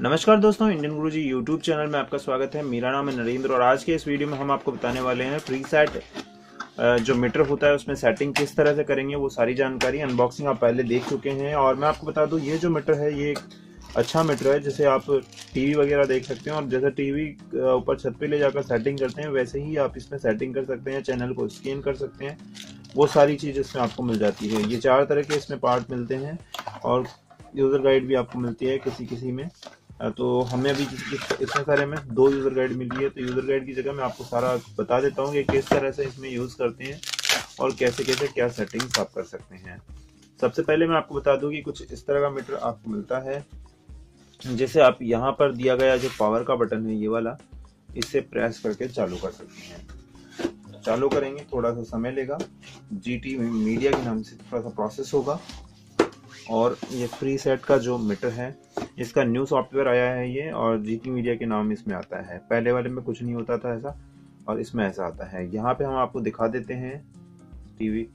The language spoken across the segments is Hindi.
नमस्कार दोस्तों इंडियन गुरु जी यूट्यूब चैनल में आपका स्वागत है। मेरा नाम है नरेंद्र और आज के इस वीडियो में हम आपको बताने वाले हैं फ्री सेट जो मीटर होता है, उसमें सेटिंग किस तरह से करेंगे, वो सारी जानकारी। अनबॉक्सिंग आप पहले देख चुके हैं और मैं आपको बता दूँ, ये जो मीटर है, ये एक अच्छा मीटर है, जैसे आप टीवी वगैरह देख सकते हैं और जैसे टीवी ऊपर छत पे ले जाकर सेटिंग करते हैं, वैसे ही आप इसमें सेटिंग कर सकते हैं चैनल को स्कैन कर सकते हैं। वो सारी चीज़ इसमें आपको मिल जाती है। ये चार तरह के इसमें पार्ट मिलते हैं और यूज़र गाइड भी आपको मिलती है किसी किसी में। तो हमें अभी इतने सारे में दो यूज़र गाइड मिली है तो यूज़र गाइड की जगह मैं आपको सारा बता देता हूँ कि किस तरह से इसमें यूज़ करते हैं और कैसे कैसे, क्या सेटिंग्स आप कर सकते हैं। सबसे पहले मैं आपको बता दूँ कि कुछ इस तरह का मीटर आपको मिलता है। जैसे आप यहाँ पर दिया गया जो पावर का बटन है, ये वाला, इसे प्रेस करके चालू कर सकते हैं। चालू करेंगे, थोड़ा सा समय लेगा। जीटी मीडिया के नाम से थोड़ा सा प्रोसेस होगा। और ये फ्री सेट का जो मीटर है, इसका न्यू सॉफ्टवेयर आया है ये और जीटी मीडिया के नाम इसमें आता है। पहले वाले में कुछ नहीं होता था ऐसा और इसमें ऐसा आता है। यहाँ पे हम आपको दिखा देते हैं टीवी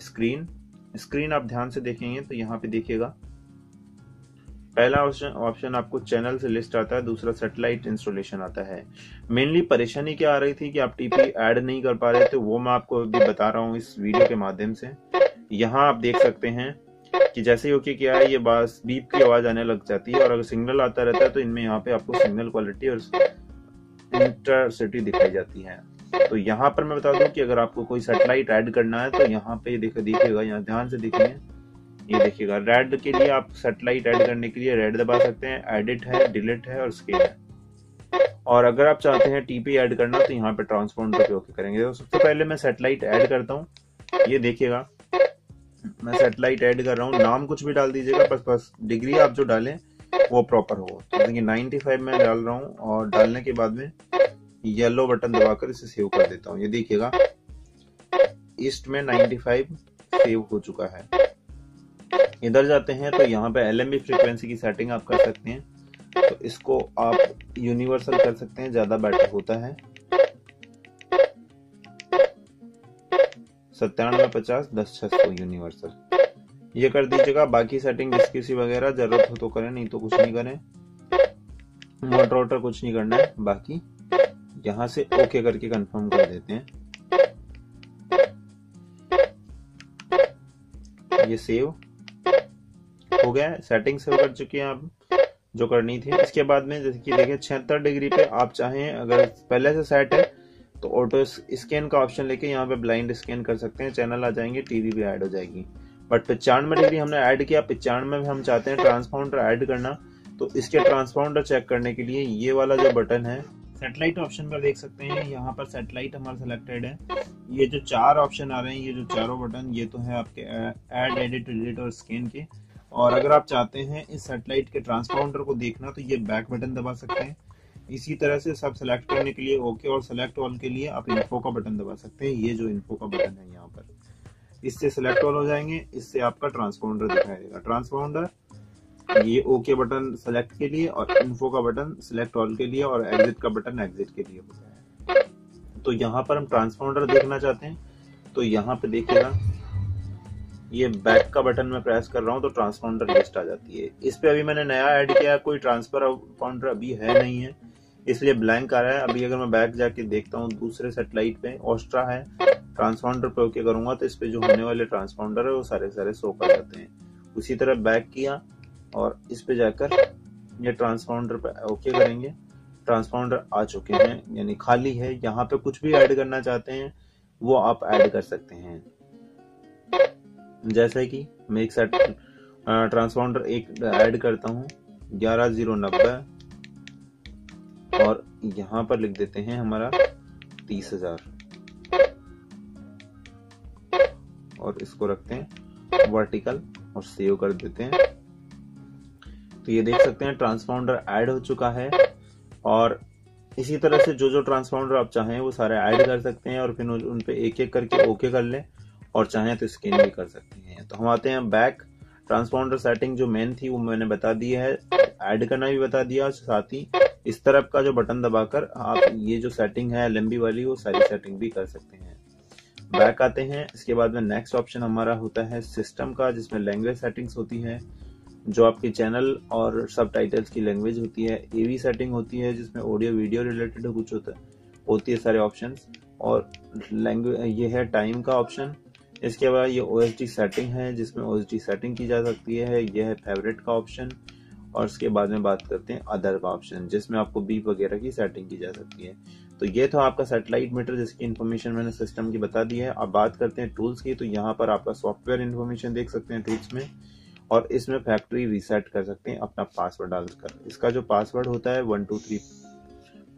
स्क्रीन स्क्रीन आप ध्यान से देखेंगे तो यहाँ पे देखिएगा। पहला ऑप्शन ऑप्शन आपको चैनल से लिस्ट आता है, दूसरा सेटेलाइट इंस्टॉलेशन आता है। मेनली परेशानी क्या आ रही थी कि आप टीपी ऐड नहीं कर पा रहे थे, वो मैं आपको अभी बता रहा हूँ इस वीडियो के माध्यम से। यहाँ आप देख सकते हैं कि जैसे ही ओके किया है, ये बस बीप की आवाज़ आने लग जाती है और अगर सिग्नल आता रहता है तो इनमें यहाँ पे आपको सिग्नल क्वालिटी और इंटरसिटी दिखाई जाती है। तो यहाँ पर मैं बता दूँ कि अगर आपको कोई सेटेलाइट ऐड करना है तो यहाँ पे देखो, देखिएगा, यहाँ ध्यान से देखिए। ये देखिएगा, रेड के लिए आप सेटेलाइट ऐड करने के लिए रेड दबा सकते हैं एडिट है, डिलीट है और स्केल है। और अगर आप चाहते हैं टीपी ऐड करना तो यहाँ पे ओके करेंगे। तो सबसे पहले मैं सेटेलाइट ऐड करता हूँ। ये देखिएगा मैं सेटेलाइट ऐड कर रहा हूँ। नाम कुछ भी डाल दीजिएगा, बस बस डिग्री आप जो डालें, वो प्रॉपर हो। तो देखिए 95 में डाल रहा हूँ और डालने के बाद में येलो बटन दबाकर इसे सेव कर देता हूँ। ये देखिएगा ईस्ट में 95 सेव हो चुका है। इधर जाते हैं तो यहाँ पे एलएमबी फ्रीक्वेंसी की सेटिंग आप कर सकते हैं। तो इसको आप यूनिवर्सल कर सकते हैं, ज़्यादा बेटर होता है। सत्तानवे पचास दस छह सौ यूनिवर्सल ये कर दीजिएगा, बाकी सेटिंग डिस्किसी वगैरह, ज़रूरत हो तो करें, नहीं तो कुछ नहीं करें। मोटर वोटर कुछ नहीं करना है, बाकी यहाँ से ओके करके कंफर्म कर देते हैं। ये सेव हो गया सेटिंग सेव कर चुके हैं आप, जो करनी थी। इसके बाद में जैसे कि देखिए छिहत्तर डिग्री पे आप चाहें, अगर पहले से सेट है तो ऑटो स्कैन का ऑप्शन लेके यहाँ पे ब्लाइंड स्कैन कर सकते हैं चैनल आ जाएँगे टीवी भी ऐड हो जाएगी। बट पिचानवे डिग्री हमने ऐड किया, पिचानवे में हम चाहते हैं ट्रांसपाउंडर ऐड करना तो इसके ट्रांसपाउंडर चेक करने के लिए ये वाला जो बटन है सेटेलाइट ऑप्शन पर देख सकते हैं, यहाँ पर सेटेलाइट हमारा सिलेक्टेड है। ये जो चार ऑप्शन आ रहे हैं, ये जो चारों बटन ये तो है आपके ऐड एडिट एडिट और स्कैन के। और अगर आप चाहते हैं इस सेटेलाइट के ट्रांसपाउंडर को देखना तो ये बैक बटन दबा सकते हैं। इसी तरह से सब सेलेक्ट करने के लिए ओके और सेलेक्ट ऑल के लिए आप इन्फो का बटन दबा सकते हैं। ये जो इन्फो का बटन है यहाँ पर। इससे सेलेक्ट ऑल हो जाएँगे। इससे आपका ट्रांसपाउंडर दिखाई देगा। ट्रांसपाउंडर ये ओके बटन सेलेक्ट के लिए और इन्फो का बटन सिलेक्ट ऑल के लिए और एग्जिट का बटन एग्जिट के लिए होता है तो यहाँ पर हम ट्रांसपाउंडर देखना चाहते हैं। तो यहाँ पे देखिएगा, ये बैक का बटन मैं प्रेस कर रहा हूँ तो ट्रांसपाउंडर लिस्ट आ जाती है। इस पे अभी मैंने नया ऐड किया कोई ट्रांसफ़र पाउंडर अभी है नहीं है। इसलिए ब्लैंक आ रहा है। अभी अगर मैं बैक जाके देखता हूँ, दूसरे सेटेलाइट पे ऑस्ट्रा है। ट्रांसपाउंडर पे ओके करूँगा तो इस पे जो होने वाले ट्रांसपाउंडर है, वो सारे सारे शो कर जाते हैं। उसी तरह बैक किया और इस पे जाकर ये ट्रांसपाउंडर पे ओके करेंगे। ट्रांसपाउंडर आ चुके हैं, यानी खाली है। यहाँ पे कुछ भी ऐड करना चाहते हैं, वो आप ऐड कर सकते हैं। जैसे कि मैं एक सेट ट्रांसपाउंडर एक ऐड करता हूँ, ग्यारह ज़ीरो नब्बे। और यहाँ पर लिख देते हैं हमारा तीस हज़ार। और इसको रखते हैं वर्टिकल और सेव कर देते हैं। तो ये देख सकते हैं ट्रांसपाउंडर ऐड हो चुका है और इसी तरह से जो जो ट्रांसपाउंडर आप चाहें वो सारे ऐड कर सकते हैं और फिर उन पे एक एक करके ओके कर लें और चाहें तो स्कैन भी कर सकते हैं। तो हम आते हैं बैक ट्रांसपाउंडर सेटिंग जो मेन थी, वो मैंने बता दी है। ऐड करना भी बता दिया साथ ही इस तरफ़ का जो बटन दबाकर आप ये जो सेटिंग है, लंबी वाली, वो सारी सेटिंग भी कर सकते हैं। बैक आते हैं, इसके बाद में नेक्स्ट ऑप्शन हमारा होता है सिस्टम का, जिसमें लैंग्वेज सेटिंग्स होती है, जो आपके चैनल और सब टाइटल्स की लैंग्वेज होती है। एवी सेटिंग होती है, जिसमें ऑडियो वीडियो रिलेटेड कुछ होता है होती है सारे ऑप्शन और लैंग्वेज ये है टाइम का ऑप्शन इसके बाद ये ओएसडी सेटिंग है, जिसमें ओएसडी सेटिंग की जा सकती है, यह है फेवरेट का ऑप्शन और उसके बाद में बात करते हैं अदर का ऑप्शन जिसमें आपको बीप वगैरह की सेटिंग की जा सकती है। तो ये था आपका सेटेलाइट मीटर जिसकी इन्फॉर्मेशन मैंने सिस्टम की बता दी है। अब बात करते हैं टूल्स की तो यहाँ पर आपका सॉफ्टवेयर इन्फॉर्मेशन देख सकते हैं टूल्स में, और इसमें फैक्ट्री रीसेट कर सकते हैं, अपना पासवर्ड डालकर इसका जो पासवर्ड होता है वन टू थ्री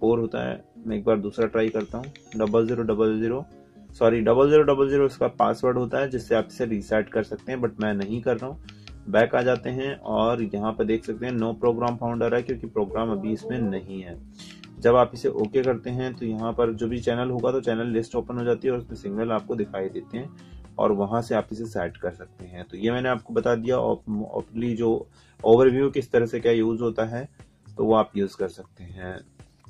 फोर होता है। मैं एक बार दूसरा ट्राई करता हूँ। Double zero double zero sorry double zero double zero इसका पासवर्ड होता है, जिससे आप इसे रीसेट कर सकते हैं बट मैं नहीं कर रहा हूँ। बैक आ जाते हैं और यहाँ पर देख सकते हैं नो प्रोग्राम फाउंडर है, क्योंकि प्रोग्राम अभी इसमें नहीं है। जब आप इसे ओके करते हैं तो यहाँ पर जो भी चैनल होगा तो चैनल लिस्ट ओपन हो जाती है और उसमें सिग्नल आपको दिखाई देते हैं और वहाँ से आप इसे सेट कर सकते हैं। तो ये मैंने आपको बता दिया ओपली जो ओवरव्यू किस तरह से क्या यूज़ होता है तो वो आप यूज़ कर सकते हैं।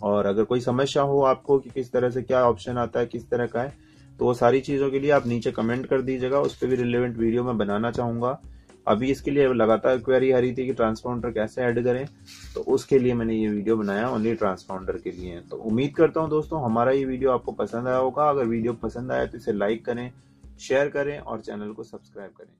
और अगर कोई समस्या हो आपको कि किस तरह से क्या ऑप्शन आता है, किस तरह का है तो वो सारी चीज़ों के लिए आप नीचे कमेंट कर दीजिएगा, उस पर भी रिलेवेंट वीडियो मैं बनाना चाहूँगा। अभी इसके लिए लगातार क्वेरी आ रही थी कि ट्रांसपाउंडर कैसे ऐड करें तो उसके लिए मैंने ये वीडियो बनाया ओनली ट्रांसपाउंडर के लिए। तो उम्मीद करता हूँ दोस्तों, हमारा ये वीडियो आपको पसंद आया होगा। अगर वीडियो पसंद आया तो इसे लाइक करें शेयर करें और चैनल को सब्सक्राइब करें।